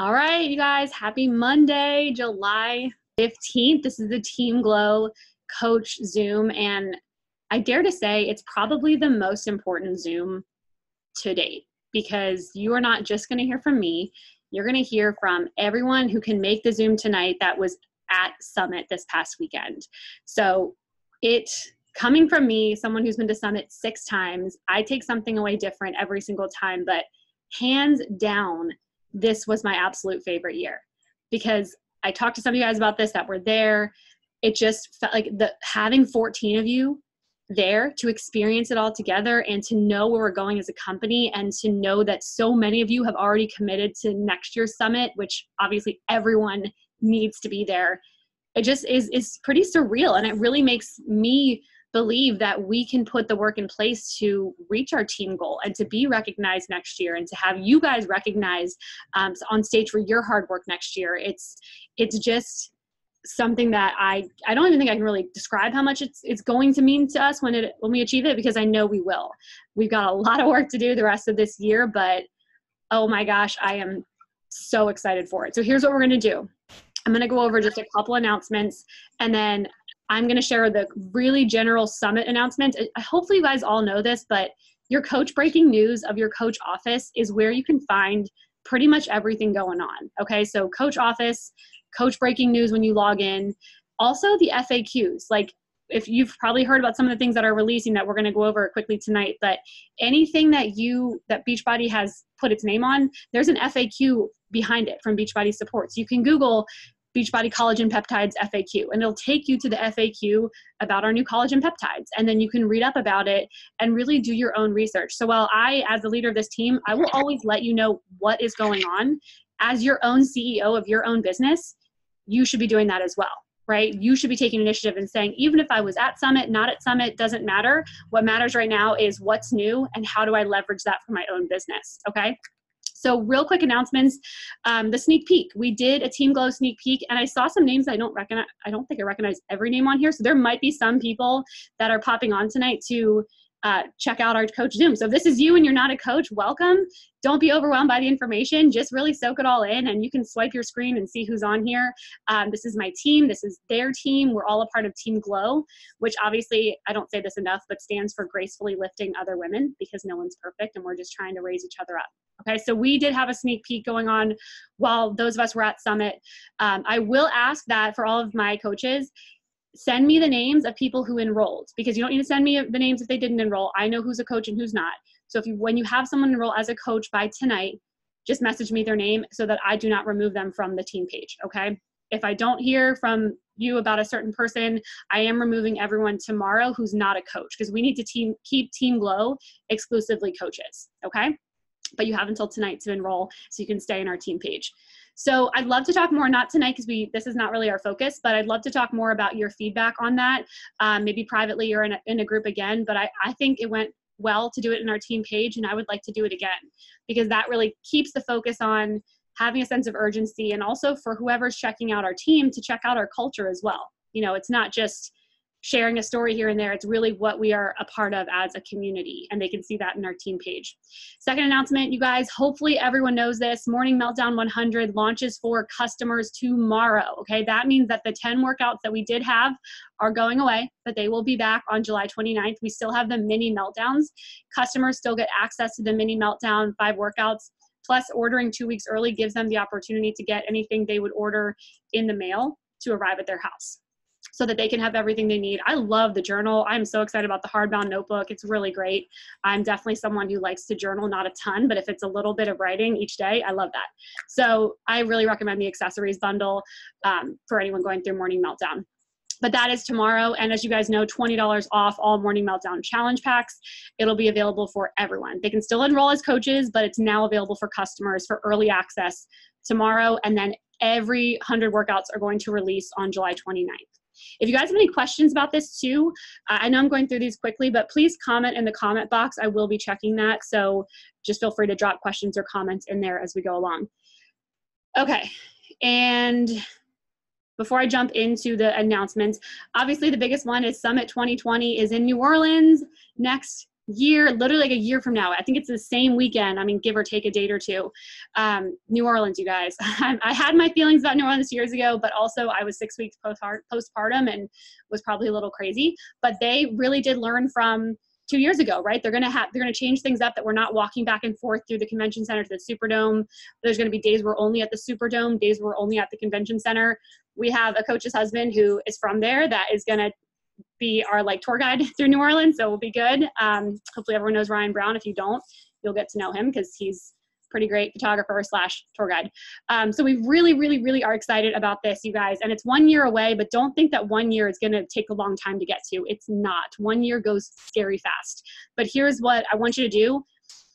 All right, you guys, happy Monday, July 15th. This is the Team Glow Coach Zoom, and I dare to say it's probably the most important Zoom to date because you are not just going to hear from me, you're going to hear from everyone who can make the Zoom tonight that was at Summit this past weekend. So, it coming from me, someone who's been to Summit six times, I take something away different every single time, but hands down, this was my absolute favorite year because I talked to some of you guys about this that were there. It just felt like the having 14 of you there to experience it all together and to know where we're going as a company and to know that so many of you have already committed to next year's summit, which obviously everyone needs to be there. It just is is pretty surreal and it really makes me believe that we can put the work in place to reach our team goal and to be recognized next year and to have you guys recognized um, on stage for your hard work next year it's it's just something that I I don't even think I can really describe how much it's it's going to mean to us when it when we achieve it because I know we will. We've got a lot of work to do the rest of this year, but oh my gosh, I am so excited for it. So here's what we're going to do. I'm going to go over just a couple announcements and then I'm going to share the really general summit announcement. Uh, hopefully, you guys all know this, but your coach breaking news of your coach office is where you can find pretty much everything going on. Okay, so coach office, coach breaking news when you log in, also the FAQs. Like, if you've probably heard about some of the things that are releasing that we're going to go over quickly tonight, but anything that you that Beachbody has put its name on, there's an FAQ behind it from Beachbody Support. So you can Google Beachbody Collagen Peptides FAQ. And it'll take you to the FAQ about our new collagen peptides. And then you can read up about it and really do your own research. So while I, as the leader of this team, I will always let you know what is going on. As your own CEO of your own business, you should be doing that as well right? You should be taking initiative and saying, even if I was at Summit, not at Summit, doesn't matter. What matters right now is what's new and how do I leverage that for my own business, okay? So, real quick announcements. Um, the sneak peek. We did a Team Glow sneak peek, and I saw some names I don't recognize. I don't think I recognize every name on here. So there might be some people that are popping on tonight to uh, check out our coach Zoom. So if this is you and you're not a coach, welcome. Don't be overwhelmed by the information. Just really soak it all in, and you can swipe your screen and see who's on here. Um, this is my team. This is their team. We're all a part of Team Glow, which obviously I don't say this enough, but stands for gracefully lifting other women because no one's perfect, and we're just trying to raise each other up. Okay, so we did have a sneak peek going on while those of us were at Summit. Um, I will ask that for all of my coaches, send me the names of people who enrolled because you don't need to send me the names if they didn't enroll. I know who's a coach and who's not. So if you when you have someone enroll as a coach by tonight, just message me their name so that I do not remove them from the team page. Okay. If I don't hear from you about a certain person, I am removing everyone tomorrow who's not a coach because we need to team keep Team Glow exclusively coaches. Okay but you have until tonight to enroll so you can stay in our team page. So I'd love to talk more, not tonight because we this is not really our focus, but I'd love to talk more about your feedback on that, um, maybe privately or in a, in a group again. But I, I think it went well to do it in our team page, and I would like to do it again because that really keeps the focus on having a sense of urgency and also for whoever's checking out our team to check out our culture as well. You know, it's not just sharing a story here and there. It's really what we are a part of as a community, and they can see that in our team page. Second announcement, you guys, hopefully everyone knows this Morning Meltdown 100 launches for customers tomorrow. Okay, that means that the 10 workouts that we did have are going away, but they will be back on July 29th. We still have the mini meltdowns. Customers still get access to the mini meltdown five workouts. Plus, ordering two weeks early gives them the opportunity to get anything they would order in the mail to arrive at their house so that they can have everything they need. I love the journal. I'm so excited about the hardbound notebook. It's really great. I'm definitely someone who likes to journal, not a ton, but if it's a little bit of writing each day, I love that. So I really recommend the accessories bundle um, for anyone going through Morning Meltdown but that is tomorrow. And as you guys know, $20 off all Morning Meltdown challenge packs. It'll be available for everyone. They can still enroll as coaches, but it's now available for customers for early access tomorrow. And then every 100 workouts are going to release on July 29th. If you guys have any questions about this too, I know I'm going through these quickly, but please comment in the comment box. I will be checking that. So just feel free to drop questions or comments in there as we go along. Okay, and before I jump into the announcements, obviously the biggest one is Summit 2020 is in New Orleans next year, literally like a year from now. I think it's the same weekend. I mean, give or take a date or two. Um, New Orleans, you guys. I had my feelings about New Orleans years ago, but also I was six weeks post postpartum and was probably a little crazy. But they really did learn from two years ago, right? They're gonna have they're gonna change things up that we're not walking back and forth through the convention center to the Superdome. There's gonna be days we're only at the Superdome, days we're only at the convention center. We have a coach's husband who is from there that is gonna be our like tour guide through New Orleans, so we'll be good. Um, hopefully, everyone knows Ryan Brown. If you don't, you'll get to know him because he's pretty great photographer slash tour guide. Um, so we really, really, really are excited about this, you guys. And it's one year away, but don't think that one year is going to take a long time to get to. It's not. One year goes scary fast. But here's what I want you to do.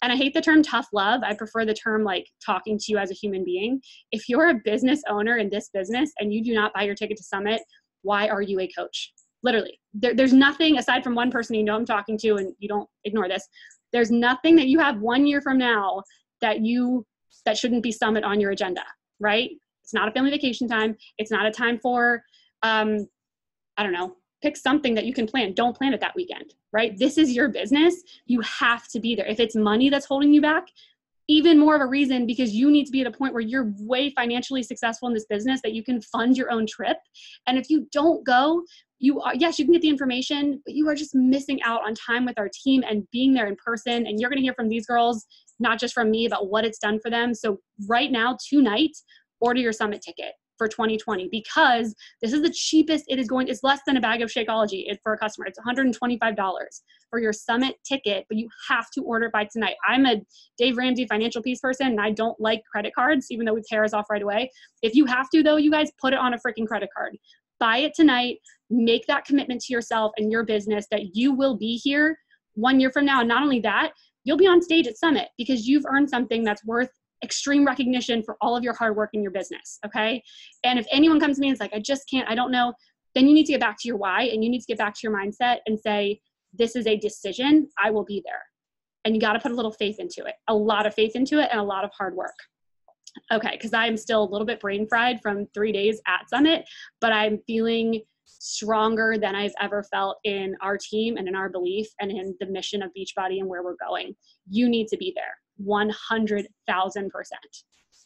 And I hate the term tough love. I prefer the term like talking to you as a human being. If you're a business owner in this business and you do not buy your ticket to Summit, why are you a coach? Literally there, there's nothing aside from one person you know i'm talking to and you don't ignore this. There's nothing that you have one year from now that you that shouldn't be summit on your agenda right? It's not a family vacation time. It's not a time for um i don't know pick something that you can plan. Don't plan it that weekend right? This is your business. You have to be there. If it's money that's holding you back even more of a reason because you need to be at a point where you're way financially successful in this business that you can fund your own trip. And if you don't go you are yes you can get the information but you are just missing out on time with our team and being there in person. And you're going to hear from these girls not just from me about what it's done for them. So right now tonight order your summit ticket for 2020 because this is the cheapest it is going it's less than a bag of shakeology for a customer. It's $125 for your summit ticket but you have to order it by tonight. I'm a dave ramsey financial peace person and i don't like credit cards even though we tear us off right away. If you have to though you guys put it on a freaking credit card buy it tonight make that commitment to yourself and your business that you will be here one year from now. And not only that, you'll be on stage at Summit because you've earned something that's worth extreme recognition for all of your hard work in your business. Okay. And if anyone comes to me and is like, I just can't, I don't know, then you need to get back to your why and you need to get back to your mindset and say, this is a decision. I will be there. And you got to put a little faith into it, a lot of faith into it, and a lot of hard work. Okay. Because I am still a little bit brain fried from three days at Summit, but I'm feeling stronger than I've ever felt in our team and in our belief and in the mission of Beachbody and where we're going. You need to be there 100,000%.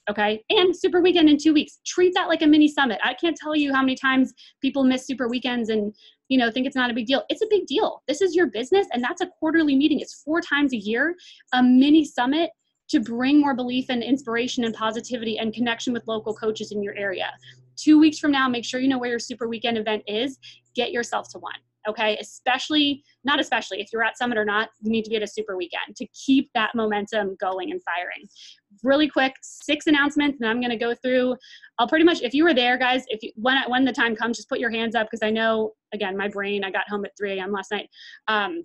Okay. And Super Weekend in two weeks. Treat that like a mini summit. I can't tell you how many times people miss Super Weekends and you know think it's not a big deal it's a big deal this is your business and that's a quarterly meeting it's four times a year a mini summit to bring more belief and inspiration and positivity and connection with local coaches in your area two weeks from now, make sure you know where your super weekend event is. Get yourself to one. Okay, especially, not especially, if you're at Summit or not, you need to be at a super weekend to keep that momentum going and firing. Really quick, six announcements, and I'm to go through. I'll pretty much, if you were there, guys, if you, when when the time comes, just put your hands up because I know, again, my brain. I got home at 3 a.m. last night. Um,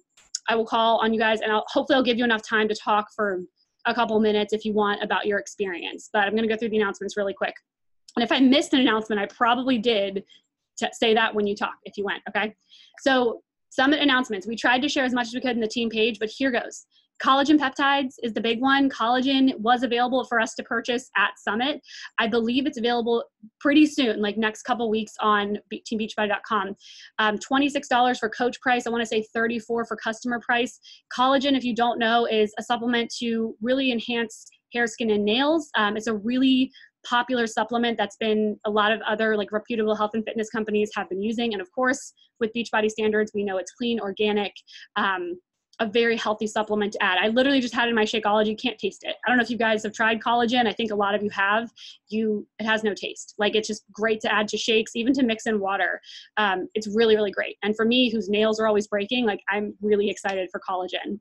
I will call on you guys, and I'll hopefully I'll give you enough time to talk for a couple minutes if you want about your experience. But I'm going to go through the announcements really quick. And if I missed an announcement, I probably did say that when you talk, if you went, okay? So summit announcements. We tried to share as much as we could in the team page, but here goes. Collagen peptides is the big one. Collagen was available for us to purchase at Summit. I believe it's available pretty soon, like next couple weeks on teambeachbody.com. Um, $26 for coach price. I want to say 34 for customer price. Collagen, if you don't know, is a supplement to really enhance hair, skin, and nails. Um, it's a really popular supplement that's been a lot of other like reputable health and fitness companies have been using. And of course, with Beachbody standards, we know it's clean, organic, um, a very healthy supplement to add. I literally just had it in my Shakeology, can't taste it. I don't know if you guys have tried collagen. I think a lot of you have. You, it has no taste. Like it's just great to add to shakes, even to mix in water. Um, it's really, really great. And for me, whose nails are always breaking, like I'm really excited for collagen.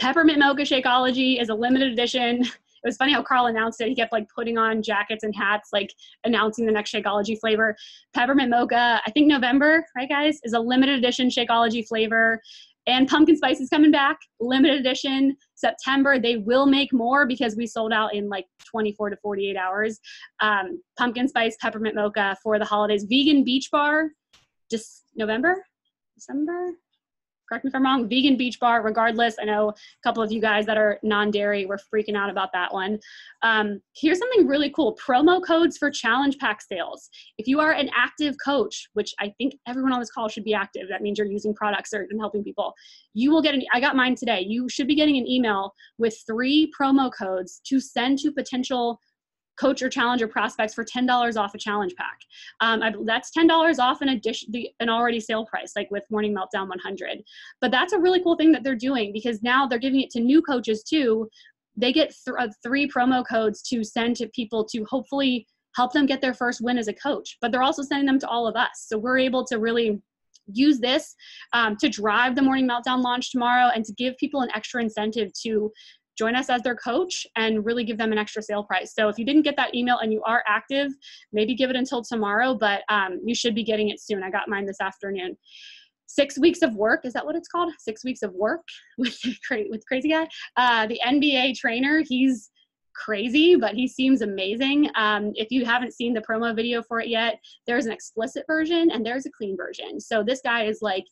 Peppermint Mocha Shakeology is a limited edition it was funny how Carl announced it. He kept like putting on jackets and hats, like announcing the next Shakeology flavor. Peppermint mocha, I think November, right, guys, is a limited edition Shakeology flavor. And pumpkin spice is coming back, limited edition. September, they will make more because we sold out in like 24 to 48 hours. Um, pumpkin spice peppermint mocha for the holidays. Vegan beach bar, just November, December, correct me if I'm wrong, vegan beach bar, regardless. I know a couple of you guys that are non dairy were freaking out about that one. Um, here's something really cool promo codes for challenge pack sales. If you are an active coach, which I think everyone on this call should be active, that means you're using products and helping people, you will get an, I got mine today. You should be getting an email with three promo codes to send to potential coach or challenge challenger prospects for $10 off a challenge pack. Um, I, that's $10 off an addition, the, an already sale price, like with Morning Meltdown 100. But that's a really cool thing that they're doing because now they're giving it to new coaches too. They get th- uh, three promo codes to send to people to hopefully help them get their first win as a coach. But they're also sending them to all of us. So we're able to really use this um, to drive the morning meltdown launch tomorrow and to give people an extra incentive to join us as their coach and really give them an extra sale price. So if you didn't get that email and you are active, maybe give it until tomorrow, but um, you should be getting it soon. I got mine this afternoon. Six weeks of work is that what it's called? Six weeks of work with with crazy guy. Uh, the NBA trainer, he's crazy, but he seems amazing. Um, if you haven't seen the promo video for it yet, there's an explicit version and there's a clean version. So this guy is like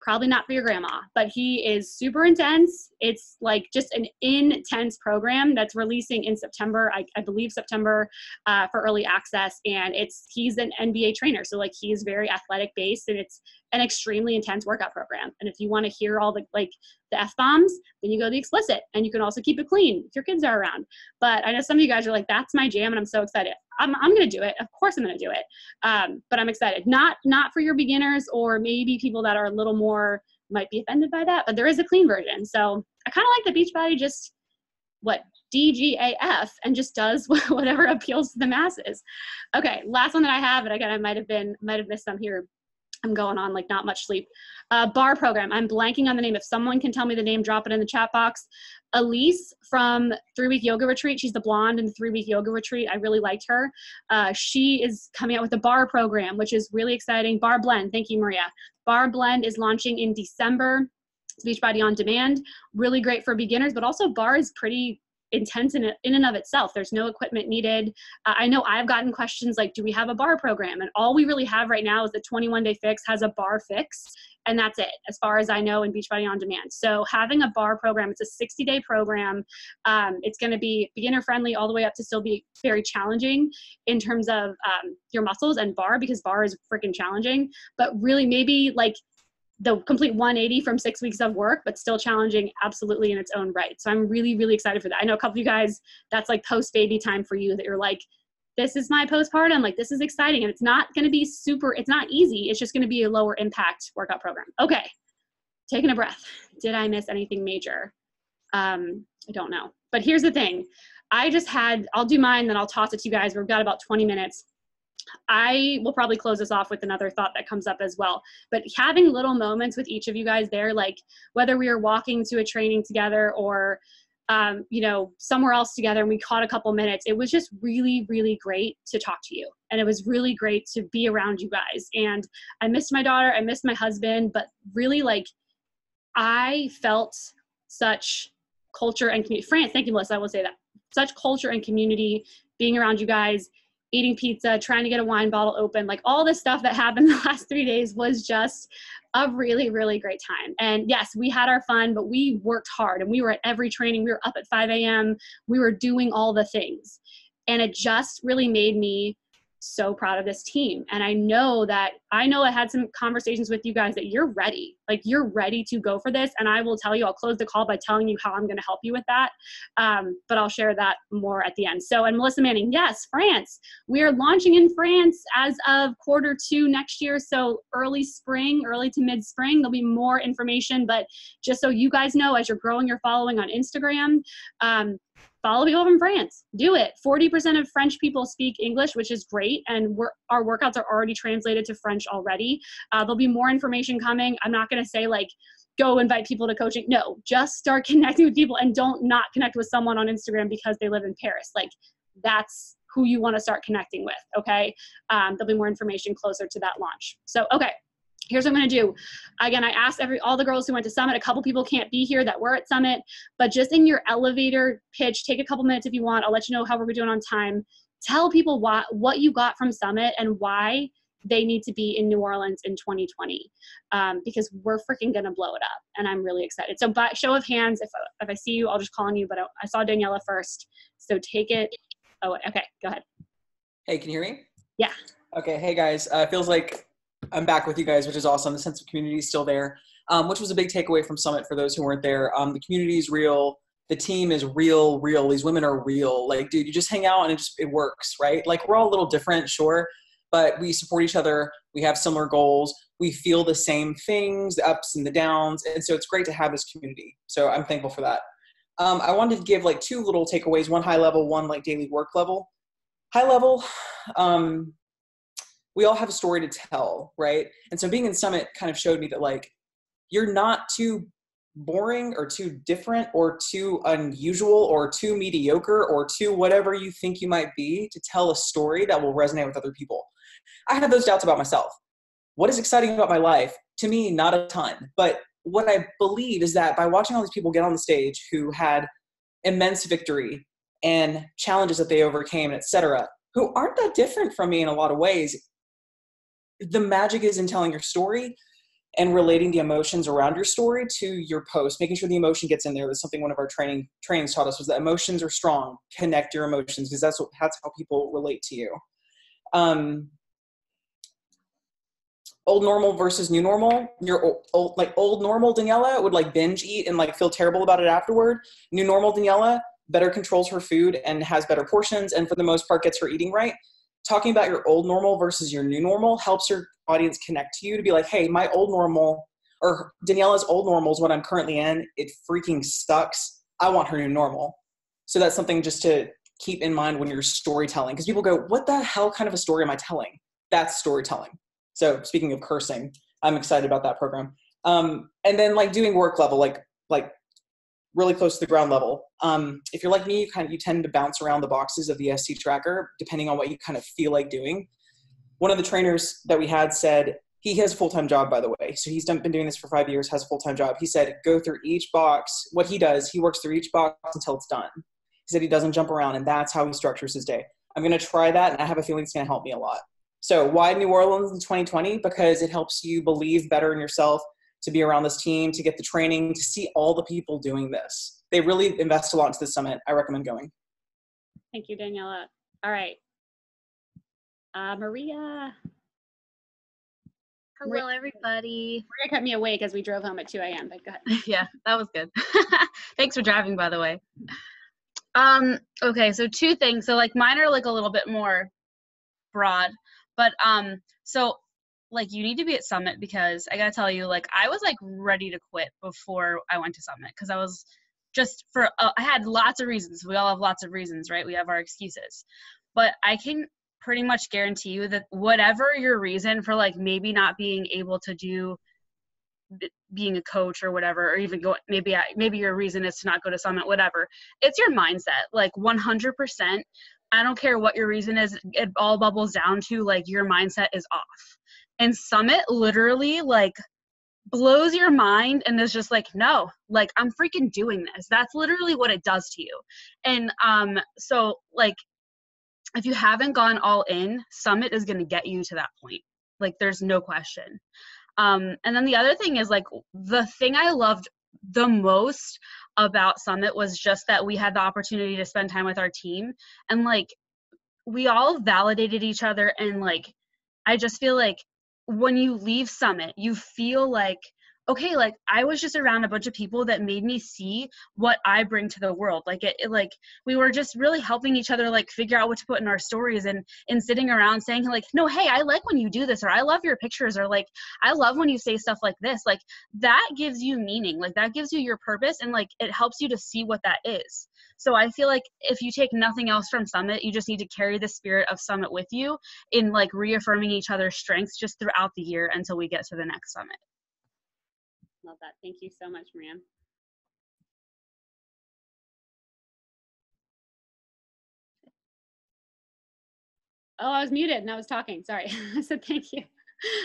probably not for your grandma, but he is super intense. It's like just an intense program that's releasing in September, I, I believe September, uh, for early access. And it's he's an NBA trainer, so like he's very athletic based, and it's an extremely intense workout program. And if you want to hear all the like the f bombs, then you go the explicit, and you can also keep it clean if your kids are around. But I know some of you guys are like, "That's my jam," and I'm so excited. I'm I'm gonna do it. Of course, I'm gonna do it. Um, but I'm excited. Not not for your beginners or maybe people that are a little more might be offended by that. But there is a clean version. So I kind of like the Beachbody just what DGAF and just does whatever appeals to the masses. Okay, last one that I have, and again, I might have been might have missed some here. I'm going on like not much sleep. Uh, bar program. I'm blanking on the name. If someone can tell me the name, drop it in the chat box. Elise from Three Week Yoga Retreat. She's the blonde in the Three Week Yoga Retreat. I really liked her. Uh, she is coming out with a bar program, which is really exciting. Barre Blend. Thank you, Maria. Barre Blend is launching in December. Beachbody on Demand. Really great for beginners, but also bar is pretty intense in, in and of itself. There's no equipment needed. Uh, I know I've gotten questions like, do we have a bar program? And all we really have right now is the 21 day fix has a bar fix. And that's it, as far as I know, in Beachbody on Demand. So having a bar program, it's a 60 day program. Um, it's going to be beginner friendly all the way up to still be very challenging in terms of um, your muscles and bar because bar is freaking challenging. But really, maybe like the complete 180 from six weeks of work, but still challenging absolutely in its own right. So I'm really, really excited for that. I know a couple of you guys, that's like post baby time for you that you're like, this is my postpartum. Like, this is exciting. And it's not going to be super, it's not easy. It's just going to be a lower impact workout program. Okay. Taking a breath. Did I miss anything major? Um, I don't know. But here's the thing I just had, I'll do mine, then I'll toss it to you guys. We've got about 20 minutes. I will probably close this off with another thought that comes up as well. But having little moments with each of you guys there, like whether we were walking to a training together or um, you know, somewhere else together and we caught a couple minutes. It was just really, really great to talk to you. And it was really great to be around you guys. And I missed my daughter, I missed my husband, but really like I felt such culture and community. France, thank you, Melissa. I will say that. Such culture and community being around you guys eating pizza, trying to get a wine bottle open, like all this stuff that happened the last three days was just a really, really great time. And yes, we had our fun, but we worked hard and we were at every training. We were up at 5 a.m., we were doing all the things. And it just really made me so proud of this team. And I know that I know I had some conversations with you guys that you're ready. Like you're ready to go for this. And I will tell you, I'll close the call by telling you how I'm going to help you with that. Um, but I'll share that more at the end. So, and Melissa Manning, yes, France. We are launching in France as of quarter two next year. So early spring, early to mid spring, there'll be more information. But just so you guys know, as you're growing your following on Instagram, um, follow people from France. Do it. 40% of French people speak English, which is great. And our workouts are already translated to French already. Uh, there'll be more information coming. I'm not going to say like, go invite people to coaching. No, just start connecting with people and don't not connect with someone on Instagram because they live in Paris. Like, that's who you want to start connecting with. Okay. Um, there'll be more information closer to that launch. So, okay here's what I'm going to do. Again, I asked every all the girls who went to Summit. A couple people can't be here that were at Summit, but just in your elevator pitch, take a couple minutes if you want. I'll let you know how we're doing on time. Tell people what what you got from Summit and why they need to be in New Orleans in 2020 um, because we're freaking gonna blow it up, and I'm really excited. So, by show of hands, if if I see you, I'll just call on you. But I, I saw Daniela first, so take it. Oh, okay, go ahead. Hey, can you hear me? Yeah. Okay. Hey guys, uh, feels like I'm back with you guys, which is awesome. The sense of community is still there, um, which was a big takeaway from Summit for those who weren't there. Um, the community is real. The team is real, real. These women are real. Like, dude, you just hang out and it just it works, right? Like, we're all a little different, sure, but we support each other. We have similar goals. We feel the same things, the ups and the downs, and so it's great to have this community. So I'm thankful for that. Um, I wanted to give like two little takeaways: one high level, one like daily work level. High level, um, we all have a story to tell, right? And so being in Summit kind of showed me that like you're not too boring or too different or too unusual or too mediocre or too whatever you think you might be to tell a story that will resonate with other people. I had those doubts about myself. What is exciting about my life? To me, not a ton. But what I believe is that by watching all these people get on the stage who had immense victory and challenges that they overcame, etc., who aren't that different from me in a lot of ways, the magic is in telling your story and relating the emotions around your story to your post making sure the emotion gets in there that's something one of our training trainings taught us was that emotions are strong. Connect your emotions because that's what that's how people relate to you. Um old normal versus new normal. Your old, old like old normal daniela would like binge eat and like feel terrible about it afterward. New normal daniela better controls her food and has better portions and for the most part gets her eating right talking about your old normal versus your new normal helps your audience connect to you to be like, hey, my old normal or Daniela's old normal is what I'm currently in. It freaking sucks. I want her new normal. So that's something just to keep in mind when you're storytelling because people go, what the hell kind of a story am I telling? That's storytelling. So speaking of cursing, I'm excited about that program. Um, and then like doing work level, like like really close to the ground level. Um, if you're like me, you kind of you tend to bounce around the boxes of the SC tracker depending on what you kind of feel like doing. One of the trainers that we had said he has a full-time job by the way. So he's done, been doing this for five years has a full-time job. He said go through each box. What he does he works through each box until it's done. He said he doesn't jump around and that's how he structures his day. I'm going to try that and i have a feeling it's going to help me a lot. So why new orleans in 2020 because it helps you believe better in yourself to be around this team, to get the training, to see all the people doing this. They really invest a lot into the summit. I recommend going. Thank you, Daniela. All right. Uh, Maria. Hello, everybody. Maria kept me awake as we drove home at 2 a.m. But go ahead. yeah, that was good. Thanks for driving, by the way. Um, okay, so two things. So like mine are like a little bit more broad, but um, so like you need to be at summit because i gotta tell you like i was like ready to quit before i went to summit because i was just for uh, i had lots of reasons. We all have lots of reasons right? We have our excuses. But i can pretty much guarantee you that whatever your reason for like maybe not being able to do being a coach or whatever or even go maybe maybe your reason is to not go to summit whatever it's your mindset like 100% i don't care what your reason is it all bubbles down to like your mindset is off and Summit literally like blows your mind and is just like no like i'm freaking doing this. That's literally what it does to you. And um so like if you haven't gone all in summit is going to get you to that point. Like there's no question. Um and then the other thing is like the thing i loved the most about summit was just that we had the opportunity to spend time with our team. And like we all validated each other and like i just feel like when you leave summit you feel like okay like i was just around a bunch of people that made me see what i bring to the world. Like it, it, like we were just really helping each other like figure out what to put in our stories and and sitting around saying like no hey i like when you do this or i love your pictures or like i love when you say stuff like this. Like that gives you meaning. Like that gives you your purpose and like it helps you to see what that is. So I feel like if you take nothing else from Summit, you just need to carry the spirit of Summit with you in like reaffirming each other's strengths just throughout the year until we get to the next summit. Love that. Thank you so much, Marianne. Oh, I was muted and I was talking. Sorry. I said thank you.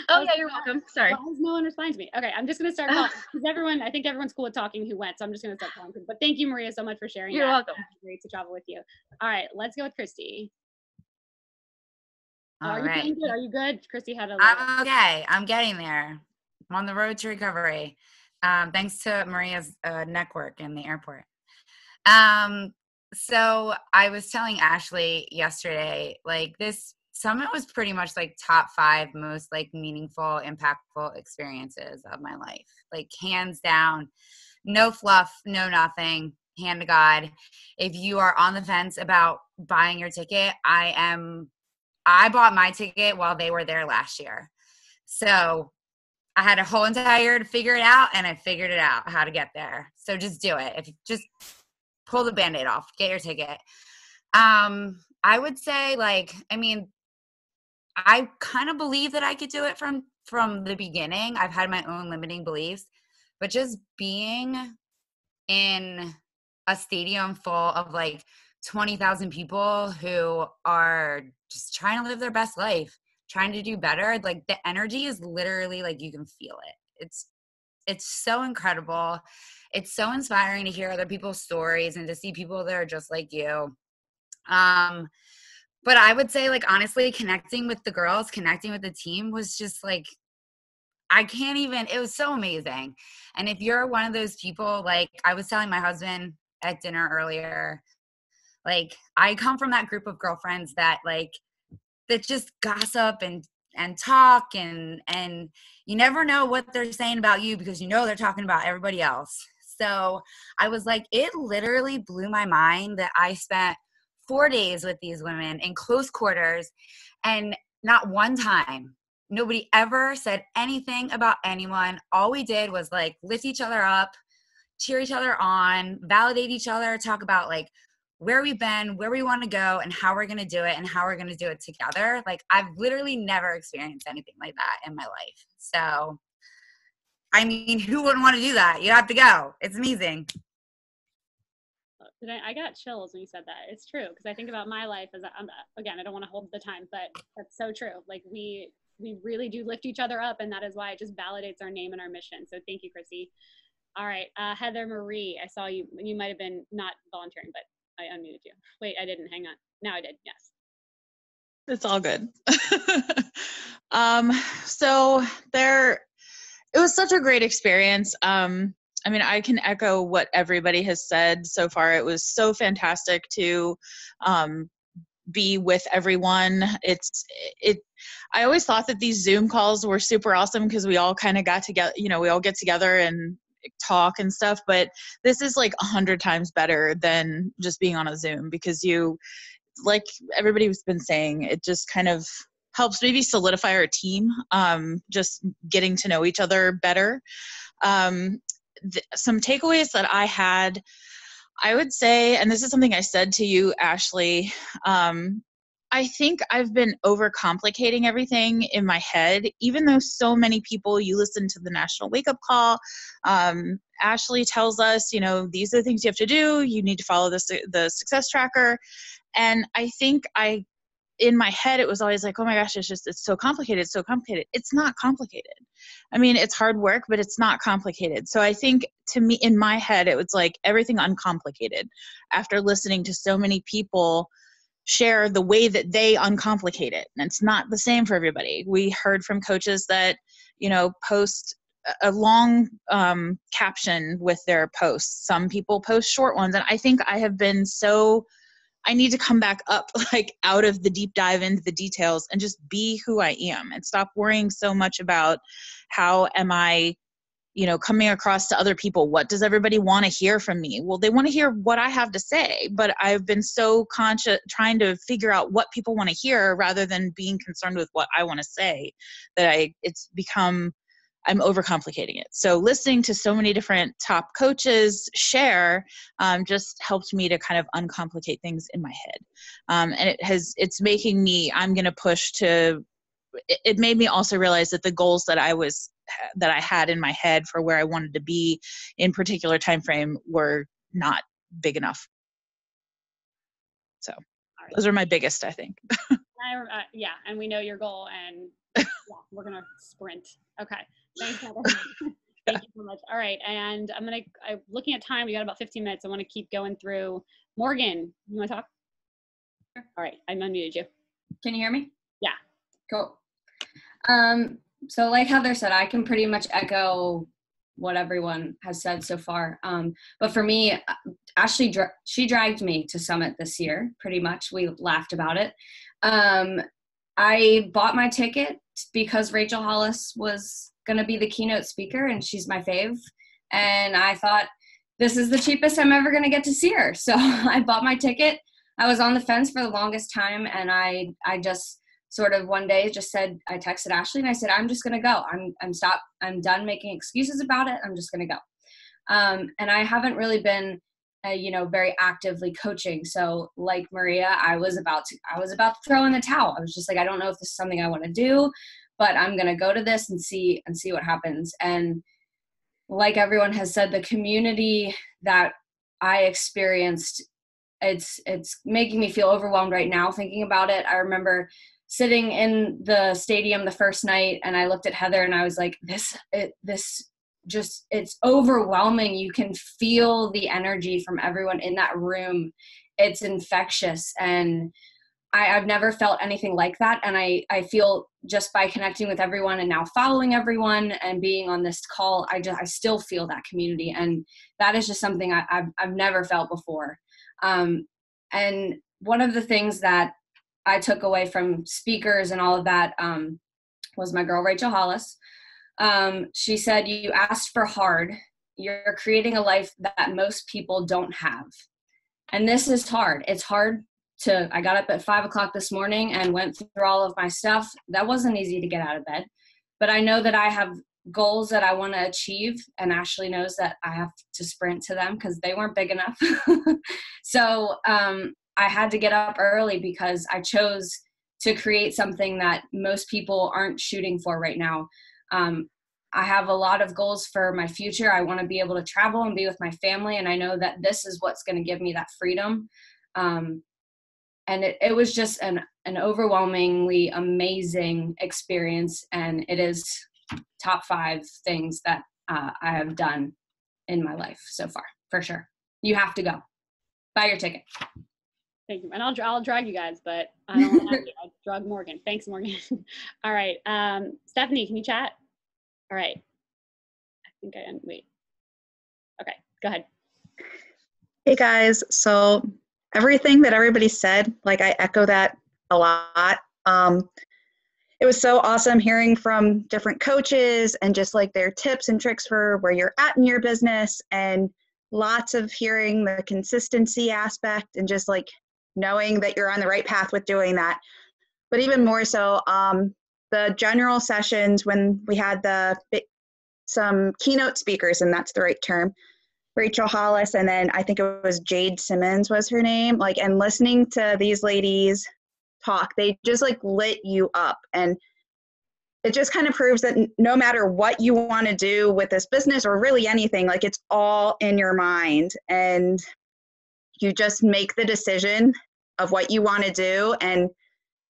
Oh yeah, you're welcome. Sorry. Why is no one responding to me? Okay, I'm just gonna start calling because everyone. I think everyone's cool with talking who went, so I'm just gonna start calling. But thank you, Maria, so much for sharing. You're that. welcome. Great to travel with you. All right, let's go with Christy. All are you right. good? Are you good? Christy had a. I'm okay. I'm getting there. I'm on the road to recovery. Um, thanks to Maria's uh, network in the airport. Um, so I was telling Ashley yesterday, like this summit was pretty much like top five most like meaningful, impactful experiences of my life. Like hands down, no fluff, no nothing, hand to God. If you are on the fence about buying your ticket, I am I bought my ticket while they were there last year. So I had a whole entire to figure it out and I figured it out how to get there. So just do it. If you just pull the band-aid off, get your ticket. Um, I would say like, I mean, I kind of believe that I could do it from from the beginning. I've had my own limiting beliefs, but just being in a stadium full of like 20,000 people who are just trying to live their best life, trying to do better, like the energy is literally like you can feel it. It's it's so incredible. It's so inspiring to hear other people's stories and to see people that are just like you. Um but I would say, like, honestly, connecting with the girls, connecting with the team was just like, I can't even, it was so amazing. And if you're one of those people, like, I was telling my husband at dinner earlier, like, I come from that group of girlfriends that, like, that just gossip and and talk and and you never know what they're saying about you because you know they're talking about everybody else. So i was like it literally blew my mind that i spent four days with these women in close quarters and not one time nobody ever said anything about anyone. All we did was like lift each other up cheer each other on validate each other talk about like where we've been where we want to go and how we're going to do it and how we're going to do it together like i've literally never experienced anything like that in my life so i mean who wouldn't want to do that you have to go it's amazing I, I got chills when you said that. It's true because I think about my life as I'm, again, I don't want to hold the time, but that's so true. Like we we really do lift each other up, and that is why it just validates our name and our mission. So thank you, Chrissy. All right, uh, Heather Marie, I saw you. You might have been not volunteering, but I unmuted you. Wait, I didn't. Hang on. Now I did. Yes. It's all good. um, so there, it was such a great experience. Um, I mean, I can echo what everybody has said so far. It was so fantastic to um, be with everyone. It's it. I always thought that these Zoom calls were super awesome because we all kind of got together. You know, we all get together and talk and stuff. But this is like a hundred times better than just being on a Zoom because you, like everybody's been saying, it just kind of helps maybe solidify our team. Um, just getting to know each other better. Um, th- some takeaways that I had, I would say, and this is something I said to you, Ashley. Um, I think I've been overcomplicating everything in my head, even though so many people, you listen to the National Wake Up Call. Um, Ashley tells us, you know, these are the things you have to do. You need to follow the, the success tracker. And I think I in my head it was always like oh my gosh it's just it's so complicated it's so complicated it's not complicated i mean it's hard work but it's not complicated so i think to me in my head it was like everything uncomplicated after listening to so many people share the way that they uncomplicate it. And it's not the same for everybody. We heard from coaches that you know post a long um, caption with their posts. Some people post short ones. And i think i have been so I need to come back up, like out of the deep dive into the details and just be who I am and stop worrying so much about how am I, you know, coming across to other people. What does everybody want to hear from me? Well, they want to hear what I have to say, but I've been so conscious trying to figure out what people want to hear rather than being concerned with what I want to say that I it's become I'm overcomplicating it. So listening to so many different top coaches share um, just helped me to kind of uncomplicate things in my head, um, and it has it's making me. I'm going to push to. It made me also realize that the goals that I was that I had in my head for where I wanted to be in particular time frame were not big enough. So those are my biggest, I think. I, uh, yeah, and we know your goal, and yeah, we're gonna sprint. Okay. Thanks, Thank you so much. All right, and I'm gonna. I'm looking at time. We got about 15 minutes. I want to keep going through. Morgan, you want to talk? All right, I unmuted you. Can you hear me? Yeah. Cool. Um, so, like Heather said, I can pretty much echo what everyone has said so far. Um, but for me, uh, Ashley, she dragged me to Summit this year, pretty much. We laughed about it. Um, I bought my ticket because Rachel Hollis was going to be the keynote speaker, and she's my fave. And I thought, this is the cheapest I'm ever going to get to see her. So I bought my ticket. I was on the fence for the longest time, and I I just sort of one day just said I texted Ashley and I said I'm just gonna go. I'm I'm stop. I'm done making excuses about it. I'm just gonna go. Um, and I haven't really been, uh, you know, very actively coaching. So like Maria, I was about to I was about to throw in the towel. I was just like I don't know if this is something I want to do, but I'm gonna go to this and see and see what happens. And like everyone has said, the community that I experienced it's it's making me feel overwhelmed right now thinking about it. I remember sitting in the stadium the first night and I looked at Heather and I was like, this, it, this just, it's overwhelming. You can feel the energy from everyone in that room. It's infectious. And I, have never felt anything like that. And I, I feel just by connecting with everyone and now following everyone and being on this call, I just, I still feel that community. And that is just something I, have I've never felt before. Um, and one of the things that I took away from speakers and all of that um, was my girl Rachel Hollis. Um, she said, "You asked for hard. You're creating a life that most people don't have, and this is hard. It's hard to. I got up at five o'clock this morning and went through all of my stuff. That wasn't easy to get out of bed, but I know that I have." goals that I want to achieve, and Ashley knows that I have to sprint to them because they weren't big enough. so um, I had to get up early because I chose to create something that most people aren't shooting for right now. Um, I have a lot of goals for my future. I want to be able to travel and be with my family, and I know that this is what's going to give me that freedom. Um, and it, it was just an, an overwhelmingly amazing experience, and it is top five things that uh, I have done in my life so far, for sure. You have to go. Buy your ticket. Thank you. And I'll, I'll drag you guys, but I don't have to. I'll drag Morgan. Thanks, Morgan. All right. Um, Stephanie, can you chat? All right. I think I, am. wait. Okay, go ahead. Hey guys. So everything that everybody said, like I echo that a lot. Um, it was so awesome hearing from different coaches and just like their tips and tricks for where you're at in your business and lots of hearing the consistency aspect and just like knowing that you're on the right path with doing that. But even more so, um, the general sessions when we had the some keynote speakers, and that's the right term, Rachel Hollis, and then I think it was Jade Simmons was her name. Like, and listening to these ladies talk, they just like lit you up, and it just kind of proves that no matter what you want to do with this business or really anything, like it's all in your mind, and you just make the decision of what you want to do and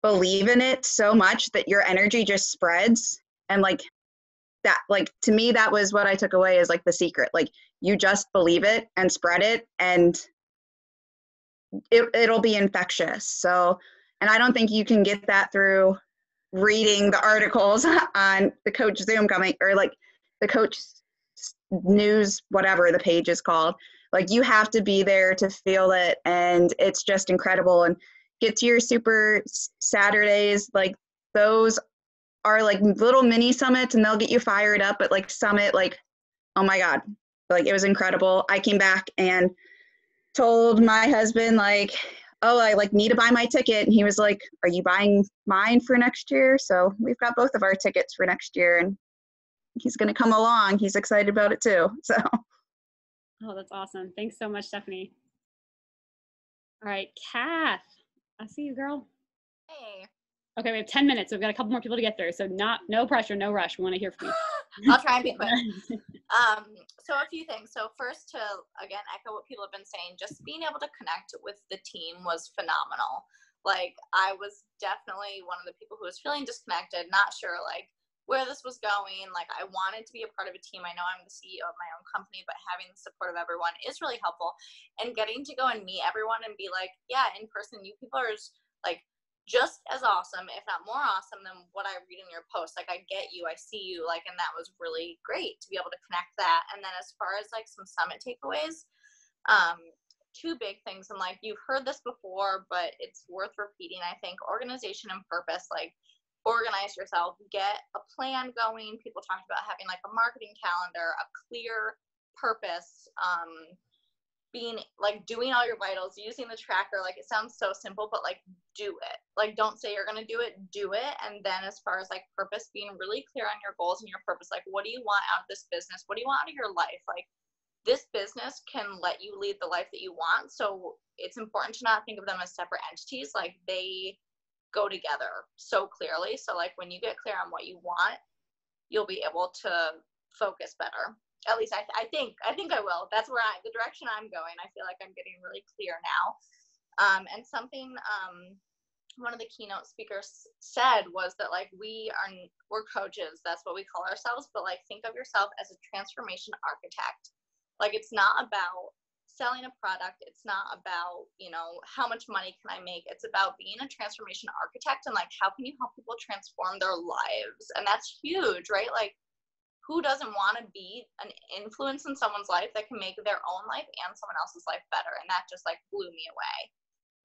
believe in it so much that your energy just spreads and like that like to me that was what i took away is like the secret. Like you just believe it and spread it and it, it'll be infectious. So and i don't think you can get that through reading the articles on the coach zoom coming or like the coach news whatever the page is called like you have to be there to feel it and it's just incredible. And get to your super saturdays like those are like little mini summits and they'll get you fired up but like summit like oh my god. Like it was incredible. I came back and told my husband like oh i like need to buy my ticket. And he was like are you buying mine for next year? So we've got both of our tickets for next year and he's going to come along. He's excited about it too. So Oh, that's awesome. Thanks so much, Stephanie. All right, Kath. I see you, girl. Hey. Okay, we have 10 minutes. So we've got a couple more people to get through. So not no pressure, no rush. We want to hear from you. I'll try and be quick. um, so a few things. So first to again echo what people have been saying, just being able to connect with the team was phenomenal. Like I was definitely one of the people who was feeling disconnected, not sure like where this was going. Like I wanted to be a part of a team. I know I'm the CEO of my own company, but having the support of everyone is really helpful. And getting to go and meet everyone and be like, yeah, in person, you people are just, like just as awesome, if not more awesome, than what I read in your post. Like, I get you, I see you, like, and that was really great to be able to connect that. And then, as far as like some summit takeaways, um, two big things, and like you've heard this before, but it's worth repeating. I think organization and purpose, like, organize yourself, get a plan going. People talked about having like a marketing calendar, a clear purpose. Um, being like doing all your vitals, using the tracker, like it sounds so simple, but like do it. Like don't say you're gonna do it, do it. And then as far as like purpose, being really clear on your goals and your purpose, like what do you want out of this business? What do you want out of your life? Like this business can let you lead the life that you want. So it's important to not think of them as separate entities. Like they go together so clearly. So like when you get clear on what you want, you'll be able to focus better at least I, I think I think I will. That's where I the direction I'm going. I feel like I'm getting really clear now. Um, and something um, one of the keynote speakers said was that like we are we're coaches. That's what we call ourselves. But like think of yourself as a transformation architect. Like it's not about selling a product. It's not about you know how much money can I make. It's about being a transformation architect and like how can you help people transform their lives. And that's huge, right? Like who doesn't want to be an influence in someone's life that can make their own life and someone else's life better and that just like blew me away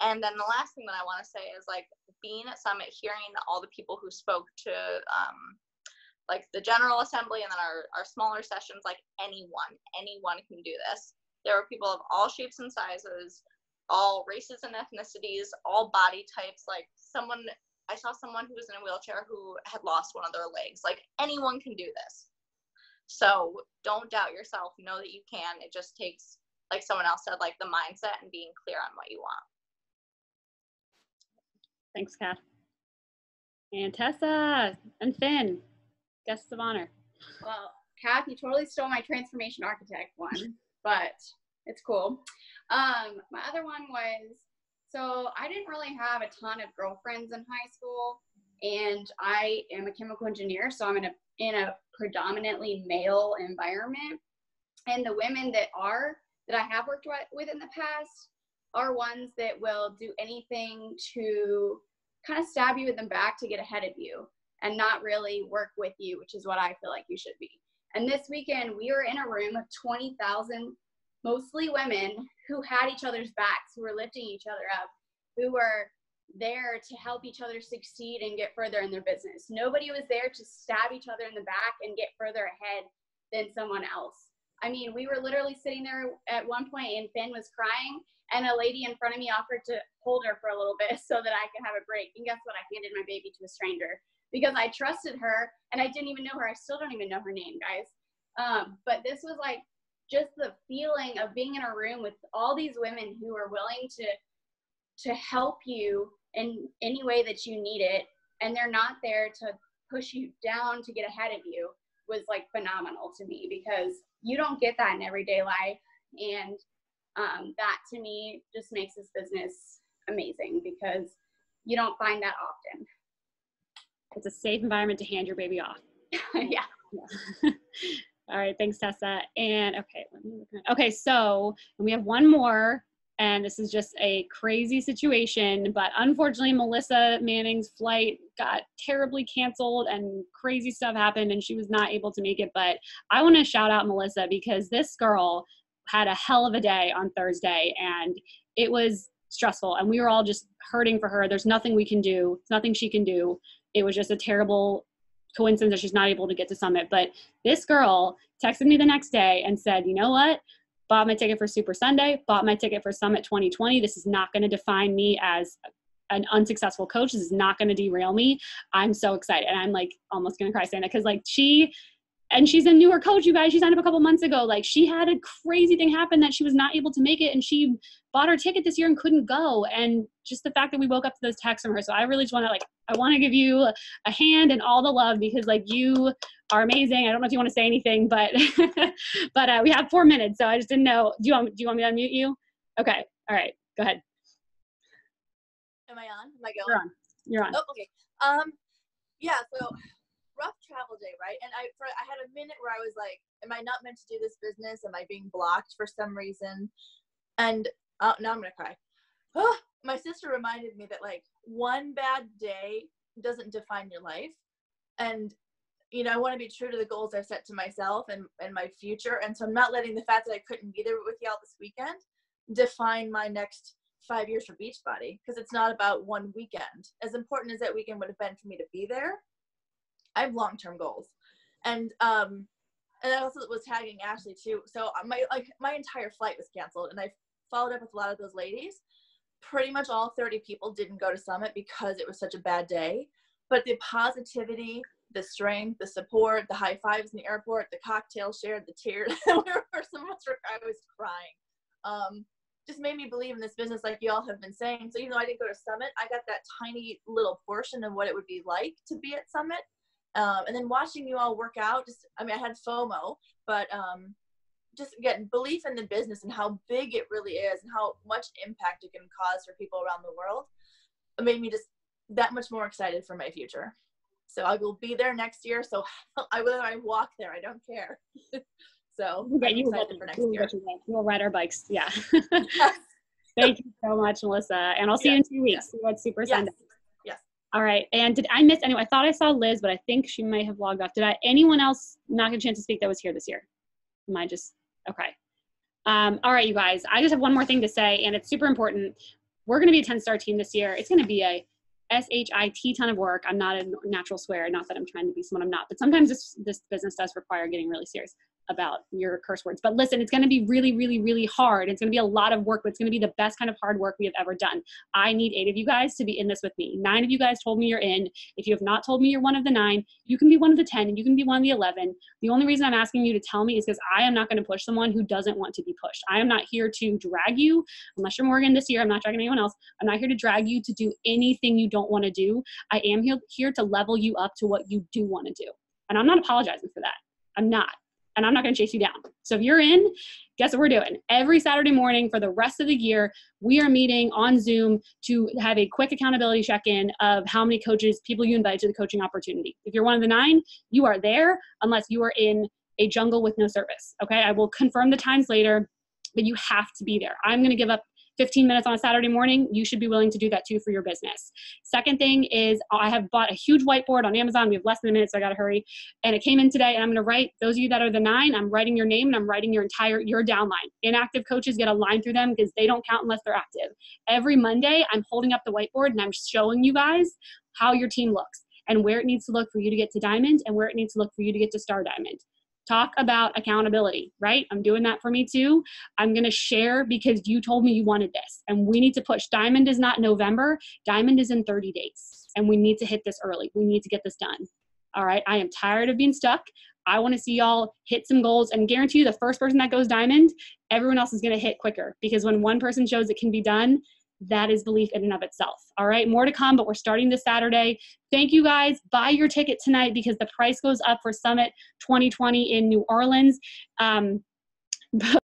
and then the last thing that i want to say is like being at summit hearing all the people who spoke to um, like the general assembly and then our, our smaller sessions like anyone anyone can do this there were people of all shapes and sizes all races and ethnicities all body types like someone i saw someone who was in a wheelchair who had lost one of their legs like anyone can do this so don't doubt yourself. Know that you can. It just takes, like someone else said, like the mindset and being clear on what you want. Thanks, Kath. And Tessa and Finn, guests of honor. Well, Kath, you totally stole my transformation architect one, but it's cool. Um, my other one was so I didn't really have a ton of girlfriends in high school, and I am a chemical engineer, so I'm in a in a predominantly male environment. And the women that are, that I have worked with in the past, are ones that will do anything to kind of stab you in the back to get ahead of you and not really work with you, which is what I feel like you should be. And this weekend, we were in a room of 20,000, mostly women, who had each other's backs, who were lifting each other up, who were there to help each other succeed and get further in their business. Nobody was there to stab each other in the back and get further ahead than someone else. I mean, we were literally sitting there at one point and Finn was crying and a lady in front of me offered to hold her for a little bit so that I could have a break. And guess what? I handed my baby to a stranger because I trusted her and I didn't even know her. I still don't even know her name, guys. Um, but this was like just the feeling of being in a room with all these women who are willing to to help you in any way that you need it and they're not there to push you down to get ahead of you was like phenomenal to me because you don't get that in everyday life and um, that to me just makes this business amazing because you don't find that often it's a safe environment to hand your baby off. Yeah, yeah. all right thanks tessa. And okay okay so we have one more and this is just a crazy situation but unfortunately melissa manning's flight got terribly canceled and crazy stuff happened and she was not able to make it but i want to shout out melissa because this girl had a hell of a day on thursday and it was stressful and we were all just hurting for her. There's nothing we can do. Nothing she can do it was just a terrible coincidence that she's not able to get to summit but this girl texted me the next day and said you know what bought my ticket for Super Sunday, bought my ticket for Summit 2020. This is not going to define me as an unsuccessful coach. This is not going to derail me. I'm so excited. And I'm like almost going to cry saying that because like she and she's a newer coach, you guys. She signed up a couple months ago. Like she had a crazy thing happen that she was not able to make it, and she bought her ticket this year and couldn't go. And just the fact that we woke up to those texts from her. So I really just want to like, I want to give you a hand and all the love because like you are amazing. I don't know if you want to say anything, but but uh, we have four minutes, so I just didn't know. Do you want do you want me to unmute you? Okay. All right. Go ahead. Am I on? Am I going? You're on. You're on. Oh, okay. Um, yeah. So rough travel day, right? And I for, I had a minute where I was like, am I not meant to do this business? Am I being blocked for some reason? And uh, now I'm gonna cry. Oh, my sister reminded me that like one bad day doesn't define your life. And you know, I want to be true to the goals I've set to myself and, and my future. And so I'm not letting the fact that I couldn't be there with y'all this weekend define my next five years for Beachbody because it's not about one weekend. As important as that weekend would have been for me to be there, I have long term goals. And um and I also was tagging Ashley too. So uh, my like my entire flight was canceled and I followed up with a lot of those ladies. Pretty much all 30 people didn't go to Summit because it was such a bad day. But the positivity, the strength, the support, the high fives in the airport, the cocktail shared, the tears. some of us were, I was crying. Um, just made me believe in this business, like you all have been saying. So even though I didn't go to Summit, I got that tiny little portion of what it would be like to be at Summit. Um, and then watching you all work out, just I mean, I had FOMO, but um, just again, belief in the business and how big it really is, and how much impact it can cause for people around the world, it made me just that much more excited for my future. So I will be there next year. So I whether I walk there, I don't care. so yeah, you will for next year. We'll ride our bikes. Yeah. Thank you so much, Melissa. And I'll see yes. you in two weeks. Yes. See you at Super yes. Sunday. Yes. All right. And did I miss anyone? I thought I saw Liz, but I think she might have logged off. Did I anyone else not get a chance to speak that was here this year? Am I just okay? Um, all right, you guys. I just have one more thing to say, and it's super important. We're going to be a 10 star team this year. It's going to be a S-H-I-T ton of work. I'm not a natural swear, not that I'm trying to be someone I'm not, but sometimes this, this business does require getting really serious about your curse words. But listen, it's going to be really, really, really hard. It's going to be a lot of work, but it's going to be the best kind of hard work we have ever done. I need eight of you guys to be in this with me. Nine of you guys told me you're in. If you have not told me you're one of the nine, you can be one of the 10 and you can be one of the 11. The only reason I'm asking you to tell me is because I am not going to push someone who doesn't want to be pushed. I am not here to drag you, unless you're Morgan this year. I'm not dragging anyone else. I'm not here to drag you to do anything you don't want to do. I am here to level you up to what you do want to do. And I'm not apologizing for that. I'm not and I'm not going to chase you down. So if you're in, guess what we're doing? Every Saturday morning for the rest of the year, we are meeting on Zoom to have a quick accountability check in of how many coaches, people you invite to the coaching opportunity. If you're one of the nine, you are there unless you are in a jungle with no service. Okay, I will confirm the times later, but you have to be there. I'm going to give up 15 minutes on a Saturday morning, you should be willing to do that too for your business. Second thing is I have bought a huge whiteboard on Amazon. We have less than a minute, so I got to hurry. And it came in today, and I'm going to write those of you that are the nine. I'm writing your name and I'm writing your entire your downline. Inactive coaches get a line through them because they don't count unless they're active. Every Monday, I'm holding up the whiteboard and I'm showing you guys how your team looks and where it needs to look for you to get to diamond and where it needs to look for you to get to star diamond talk about accountability, right? I'm doing that for me too. I'm going to share because you told me you wanted this and we need to push. Diamond is not November, Diamond is in 30 days and we need to hit this early. We need to get this done. All right. I am tired of being stuck. I want to see y'all hit some goals and guarantee you the first person that goes diamond, everyone else is going to hit quicker because when one person shows it can be done, that is belief in and of itself. All right, more to come, but we're starting this Saturday. Thank you guys. Buy your ticket tonight because the price goes up for Summit 2020 in New Orleans. Um,